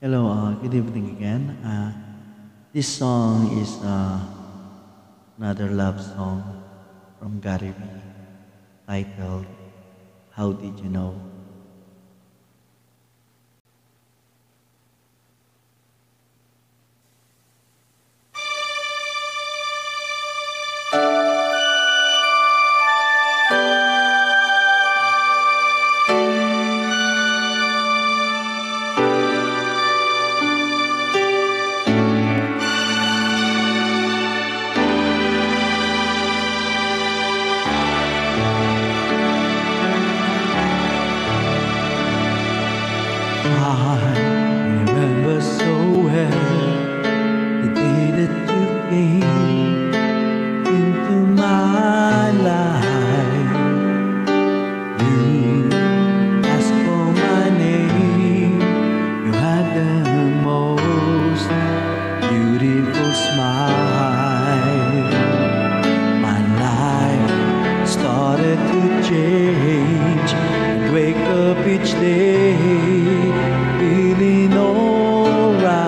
Hello, uh, good evening again. Uh, this song is uh, another love song from Gary V titled How Did You Know? Change and wake up each day feeling alright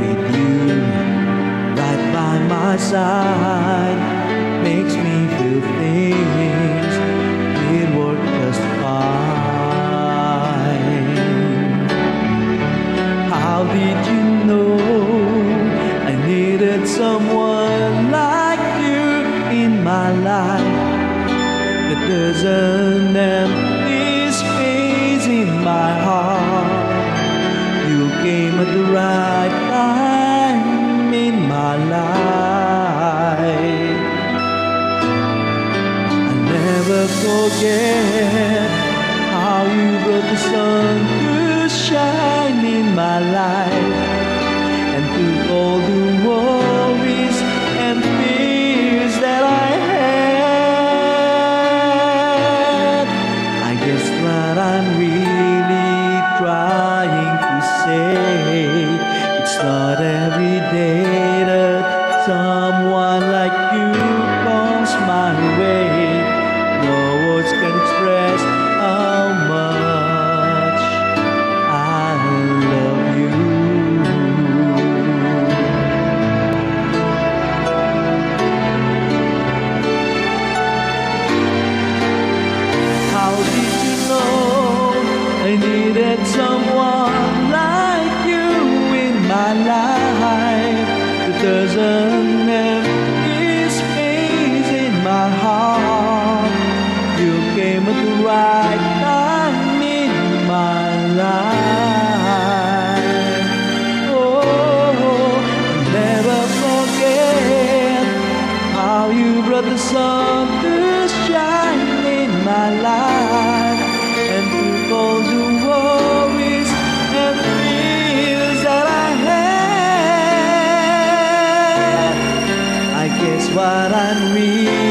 with you right by my side makes me feel things will work just fine. How did you know I needed someone there's an empty space in my heart. You came at the right time in my life. I'll never forget how you brought the sun to shine in my life doesn't end this phase in my heart. You came at the right time in my life. Oh, I'll never forget how you brought the sun to shine in my life. what I mean.